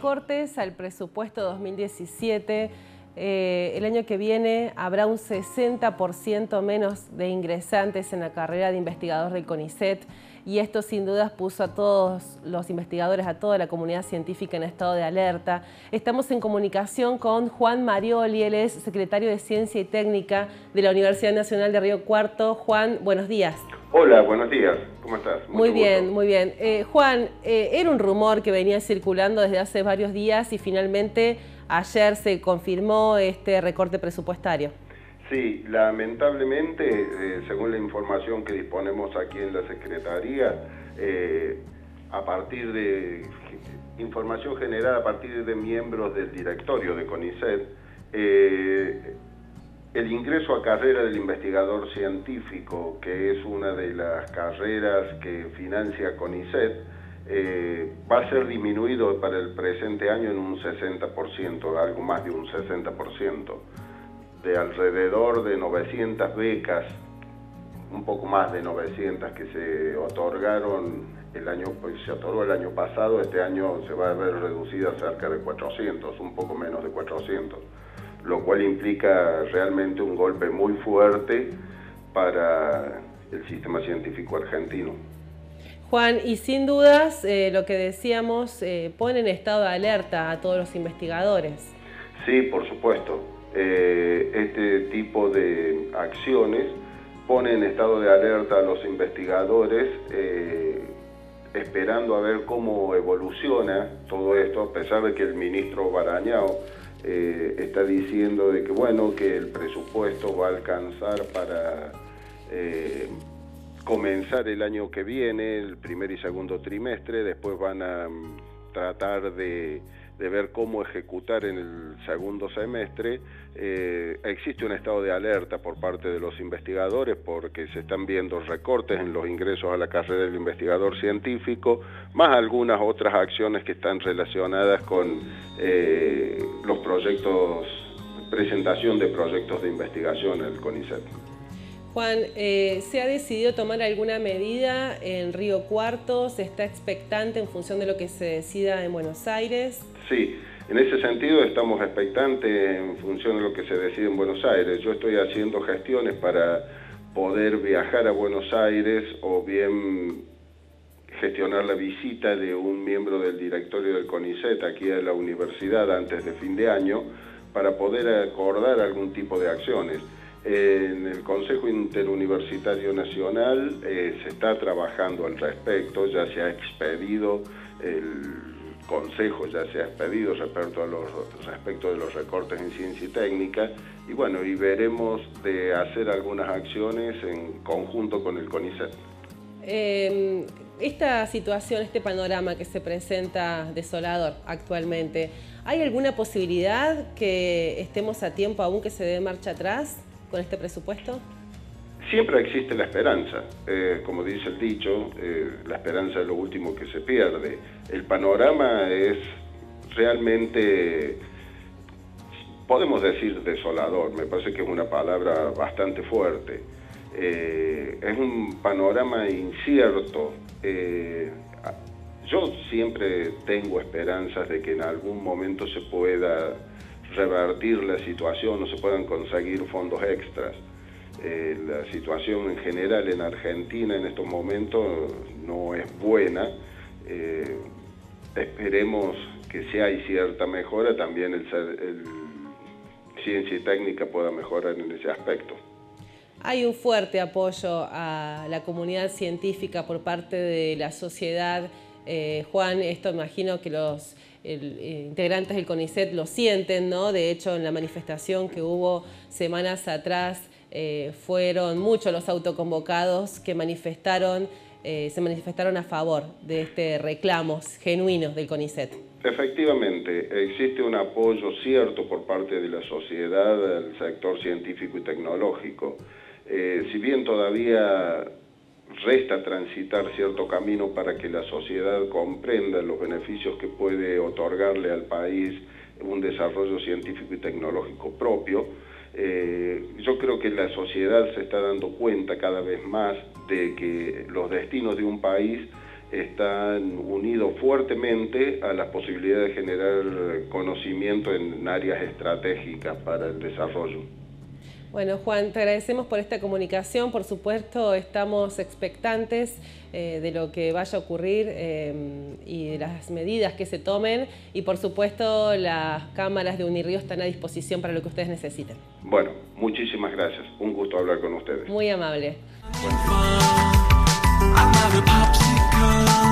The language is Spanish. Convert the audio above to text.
recortes al presupuesto 2017. Eh, el año que viene habrá un 60% menos de ingresantes en la carrera de investigador del CONICET y esto sin dudas puso a todos los investigadores, a toda la comunidad científica en estado de alerta. Estamos en comunicación con Juan Marioli, él es secretario de Ciencia y Técnica de la Universidad Nacional de Río Cuarto. Juan, buenos días. Hola, buenos días. ¿Cómo estás? muy bien, muy bien. Eh, Juan, eh, era un rumor que venía circulando desde hace varios días y finalmente ayer se confirmó este recorte presupuestario. Sí, lamentablemente, eh, según la información que disponemos aquí en la Secretaría, a partir de información generada a partir de miembros del directorio de CONICET, el ingreso a carrera del investigador científico, que es una de las carreras que financia CONICET, eh, va a ser disminuido para el presente año en un 60%, algo más de un 60%, de alrededor de 900 becas, un poco más de 900 que se otorgaron el año, pues se otorgó el año pasado, este año se va a ver reducida cerca de 400, un poco menos de 400 lo cual implica realmente un golpe muy fuerte para el sistema científico argentino. Juan, y sin dudas, eh, lo que decíamos, eh, pone en estado de alerta a todos los investigadores. Sí, por supuesto. Eh, este tipo de acciones pone en estado de alerta a los investigadores, esperando a ver cómo evoluciona todo esto, a pesar de que el ministro Barañao eh, está diciendo de que bueno que el presupuesto va a alcanzar para eh, comenzar el año que viene, el primer y segundo trimestre, después van a mm, tratar de de ver cómo ejecutar en el segundo semestre, eh, existe un estado de alerta por parte de los investigadores porque se están viendo recortes en los ingresos a la carrera del investigador científico, más algunas otras acciones que están relacionadas con eh, los proyectos, presentación de proyectos de investigación en el CONICET. Juan, eh, ¿se ha decidido tomar alguna medida en Río Cuarto? ¿Se está expectante en función de lo que se decida en Buenos Aires? Sí, en ese sentido estamos expectantes en función de lo que se decide en Buenos Aires. Yo estoy haciendo gestiones para poder viajar a Buenos Aires o bien gestionar la visita de un miembro del directorio del CONICET aquí a la universidad antes de fin de año para poder acordar algún tipo de acciones. En el Consejo Interuniversitario Nacional eh, se está trabajando al respecto, ya se ha expedido el consejo, ya se ha expedido respecto, a los, respecto de los recortes en ciencia y técnica, y bueno, y veremos de hacer algunas acciones en conjunto con el CONICET. Em, esta situación, este panorama que se presenta desolador actualmente, ¿hay alguna posibilidad que estemos a tiempo aún que se dé marcha atrás? con este presupuesto? Siempre existe la esperanza, eh, como dice el dicho, eh, la esperanza es lo último que se pierde. El panorama es realmente, podemos decir desolador, me parece que es una palabra bastante fuerte. Eh, es un panorama incierto. yo siempre tengo esperanzas de que en algún momento se pueda revertir la situación o se puedan conseguir fondos extras. Eh, la situación en general en Argentina en estos momentos no es buena. Eh, esperemos que si hay cierta mejora, también el, el ciencia y técnica pueda mejorar en ese aspecto. Hay un fuerte apoyo a la comunidad científica por parte de la sociedad. Eh, Juan, esto imagino que los el, eh, integrantes del CONICET lo sienten, ¿no? De hecho, en la manifestación que hubo semanas atrás eh, fueron muchos los autoconvocados que manifestaron, eh, se manifestaron a favor de este reclamos genuinos del CONICET. Efectivamente, existe un apoyo cierto por parte de la sociedad del sector científico y tecnológico. si bien todavía resta transitar cierto camino para que la sociedad comprenda los beneficios que puede otorgarle al país un desarrollo científico y tecnológico propio. Eh, yo creo que la sociedad se está dando cuenta cada vez más de que los destinos de un país están unidos fuertemente a las posibilidades de generar conocimiento en áreas estratégicas para el desarrollo. Bueno, Juan, te agradecemos por esta comunicación. Por supuesto, estamos expectantes eh, de lo que vaya a ocurrir eh, y de las medidas que se tomen. Y, por supuesto, las cámaras de Unirrío están a disposición para lo que ustedes necesiten. Bueno, muchísimas gracias. Un gusto hablar con ustedes. Muy amable. Popsicle.